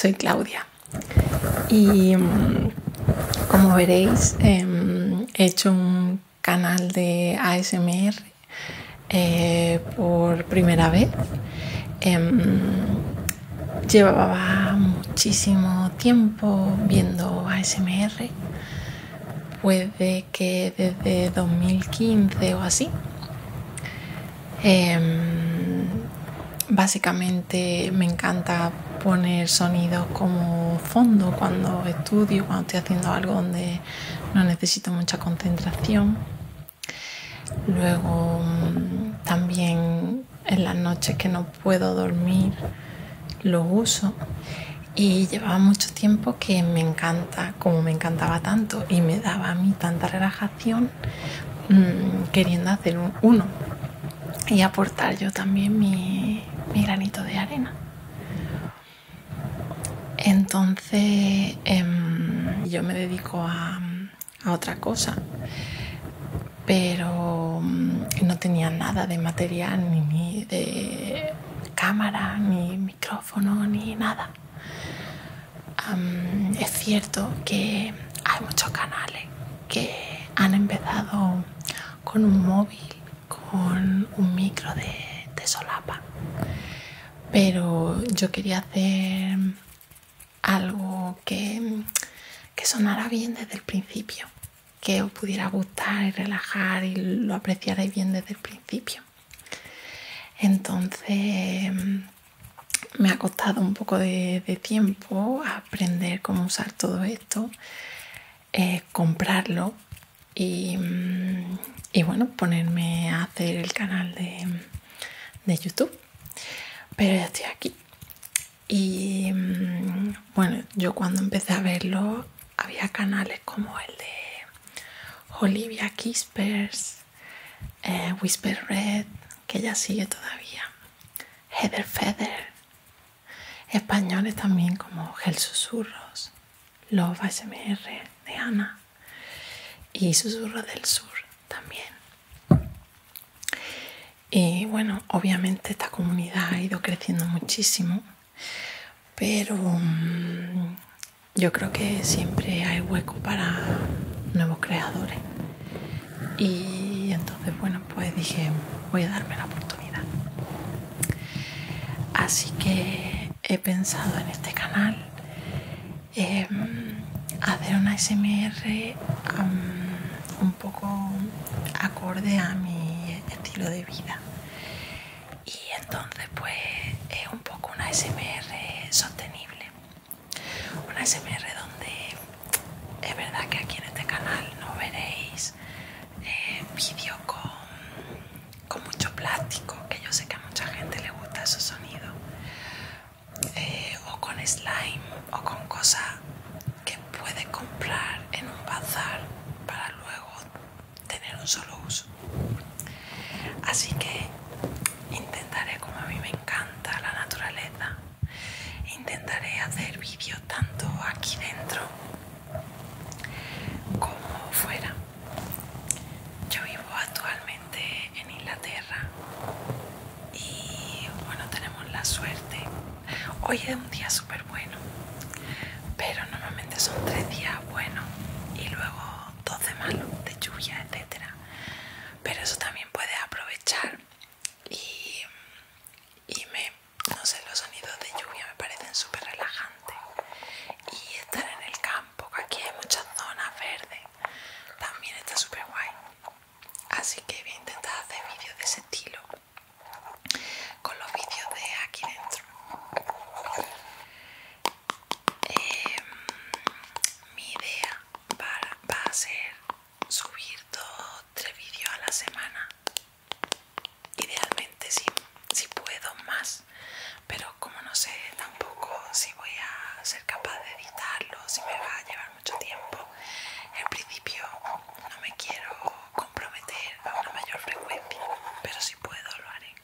soy Claudia y mm, como veréis em, he hecho un canal de ASMR eh, por primera vez. Em, llevaba muchísimo tiempo viendo ASMR, puede que desde 2015 o así. Em, básicamente me encanta poner sonidos como fondo cuando estudio, cuando estoy haciendo algo donde no necesito mucha concentración. Luego mm, también en las noches que no puedo dormir lo uso y llevaba mucho tiempo que me encanta, como me encantaba tanto y me daba a mí tanta relajación mm, queriendo hacer uno y aportar yo también mi, granito de arena. Entonces em, yo me dedico a, otra cosa, pero mm, no tenía nada de material ni de cámara, ni micrófono, ni nada. es cierto que hay muchos canales que han empezado con un móvil, con un micro de, solapa, pero yo quería hacer algo que, que sonara bien desde el principio, que os pudiera gustar y relajar y lo apreciarais bien desde el principio. Entonces me ha costado un poco de, tiempo aprender cómo usar todo esto, eh, comprarlo y, bueno, ponerme a hacer el canal de, de YouTube. Pero ya estoy aquí. Y bueno, yo cuando empecé a verlo había canales como el de Olivia Kispers, eh, Whisper Red, que ella sigue todavía. Heather Feather. Españoles también como Gel Susurros, Love ASMR de Ana y Susurros del Sur también. Y bueno, obviamente esta comunidad ha ido creciendo muchísimo, pero mm, yo creo que siempre hay hueco para nuevos creadores. Y entonces, bueno, pues dije, voy a darme la oportunidad. Así que he pensado en este canal em, hacer una SMR un poco acorde a mi estilo de vida. Y entonces pues es un poco una SMR sostenible. Una SMR donde es verdad que aquí en este canal no veréis eh, vídeos con con mucho plástico, que yo sé que a mucha gente le gusta esos sonidos, eh, o con slime, o con cosas que puede comprar en un bazar para luego tener un solo uso. Así que intentaré, como a mí me encanta la naturaleza, intentaré hacer vídeos tanto aquí dentro como fuera. Yo vivo actualmente en Inglaterra y bueno, tenemos la suerte. Hoy es un súper bueno, pero normalmente son tres días buenos y luego dos de malos, de lluvia, etc. Pero eso también puedes aprovechar y, y me, no sé, los sonidos de lluvia me parecen súper relajantes y estar en el campo, que aquí hay muchas zonas verdes, también está súper guay. Así que voy a intentar hacer vídeos de ese estilo con los vídeos de aquí dentro. Em, mi idea va a ser subir dos tres vídeos a la semana. Idealmente si, si puedo más, pero como no sé tampoco si voy a ser capaz de editarlo, si me va a llevar mucho tiempo, en principio no me quiero comprometer a una mayor frecuencia, pero si puedo lo haré.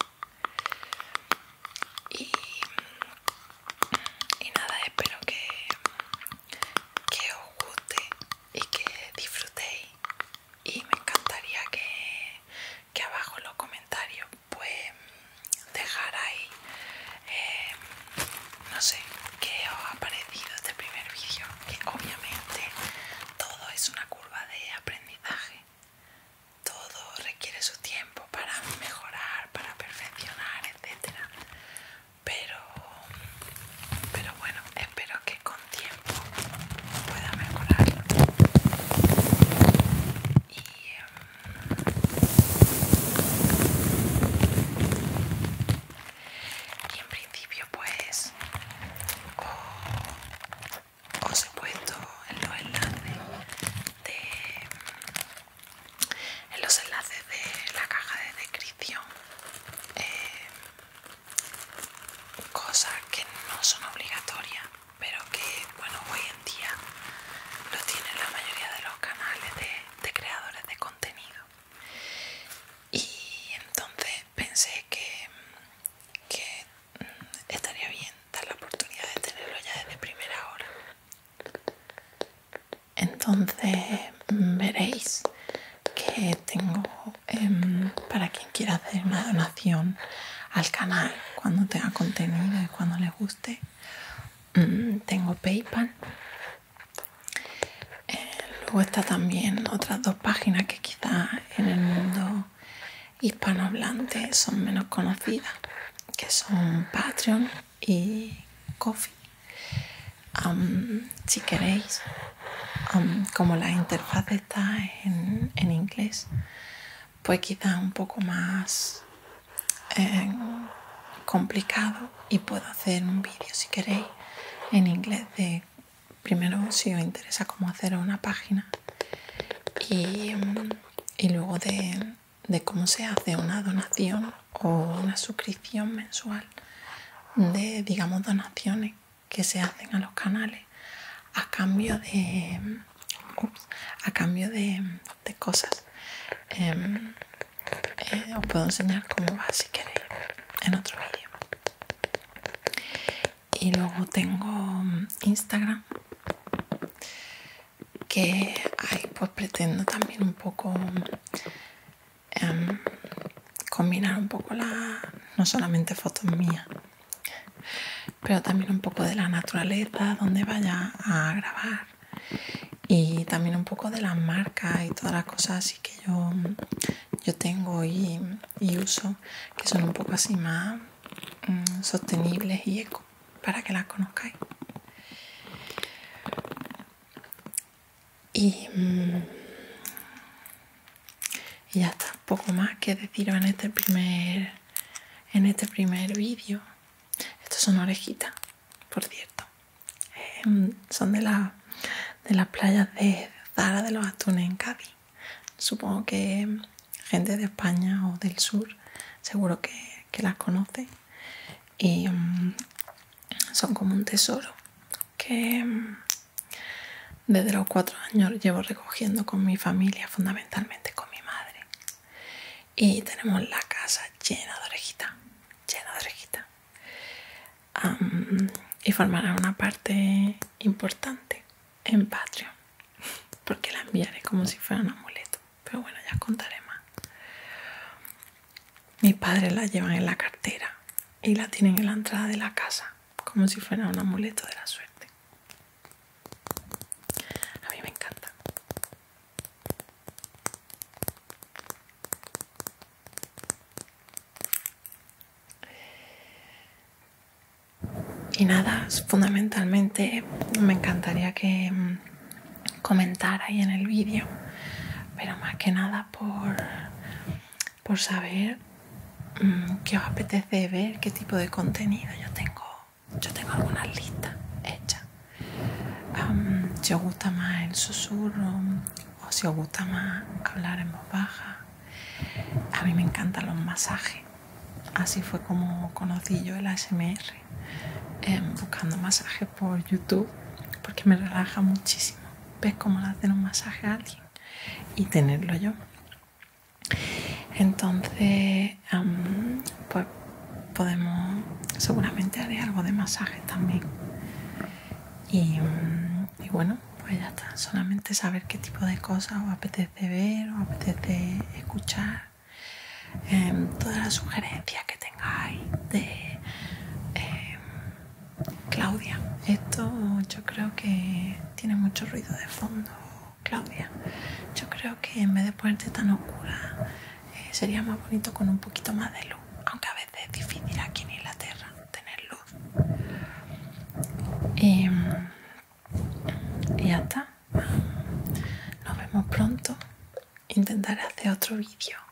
Y, nada, espero que, que os guste y que disfrutéis. Y me encantaría que, que abajo en los comentarios pues dejarais, eh, no qué os ha parecido este primer vídeo, que obviamente todo es una curva de aprendizaje. Todo requiere su tiempo para mejorar, para perfeccionar, etc. Pero, pero bueno, espero que con tiempo pueda mejorarlo. Y, y en principio pues os he puesto en los enlaces de en los enlaces de la caja de descripción eh, cosas que no son obligatorias pero que bueno hoy en día lo tienen la mayoría de los canales de creadores de contenido y entonces pensé que, que mm, estaría bien dar la oportunidad de tenerlo ya desde primera hora. Entonces mm, veréis que tengo em, para quien quiera hacer al canal cuando tenga contenido y cuando le guste. Mm, tengo PayPal eh, luego está también otras dos páginas que quizá en el mundo hispanohablante son menos conocidas, que son Patreon y Coffee. si queréis, como la interfaz está en, inglés, pues quizá un poco más eh, complicado y puedo hacer un vídeo si queréis en inglés de primero si os interesa cómo hacer una página y, luego de, cómo se hace una donación o una suscripción mensual de digamos donaciones que se hacen a los canales a cambio de a cambio de, cosas. Em, os puedo enseñar cómo va si queréis en otro vídeo y luego tengo Instagram que ahí pues pretendo también un poco em, combinar un poco la no solamente fotos mías pero también un poco de la naturaleza donde vaya a grabar y también un poco de las marcas y todas las cosas así que yo yo tengo y, uso que son un poco así más mm, sostenibles y eco para que las conozcáis Mm, y, ya está, poco más que deciros en este primer en este primer vídeo. Estos son orejitas, por cierto. Em, son de, la, de las playas de Zara de los Atunes en Cádiz. Supongo que gente de España o del sur seguro que, las conoce. Y mm, son como un tesoro que mm, desde los cuatro años llevo recogiendo con mi familia, fundamentalmente con mi madre. Y tenemos la casa llena de orejitas, llena de orejitas. y formará una parte importante en Patreon, porque la enviaré como si fuera un amuleto. Pero bueno, ya contaré más. Mis padres la llevan en la cartera y la tienen en la entrada de la casa, como si fuera un amuleto de la suerte. Y nada, fundamentalmente me encantaría que mm, comentarais en el vídeo, pero más que nada por, por saber mm, qué os apetece ver, qué tipo de contenido yo tengo. Yo tengo algunas listas hechas. si os gusta más el susurro o si os gusta más hablar en voz baja. A mí me encantan los masajes. Así fue como conocí yo el ASMR Em, buscando masajes por YouTube porque me relaja muchísimo. Ves cómo le hacen un masaje a alguien y tenerlo yo. Entonces, pues podemos, seguramente haré algo de masaje también. Y, y, bueno, pues ya está. Solamente saber qué tipo de cosas os apetece ver, os apetece escuchar. todas las sugerencias que tengáis de Claudia, esto yo creo que tiene mucho ruido de fondo, Claudia. Yo creo que en vez de ponerte tan oscura, eh, sería más bonito con un poquito más de luz, aunque a veces es difícil aquí en Inglaterra tener luz. Y, y ya está. Nos vemos pronto. Intentaré hacer otro vídeo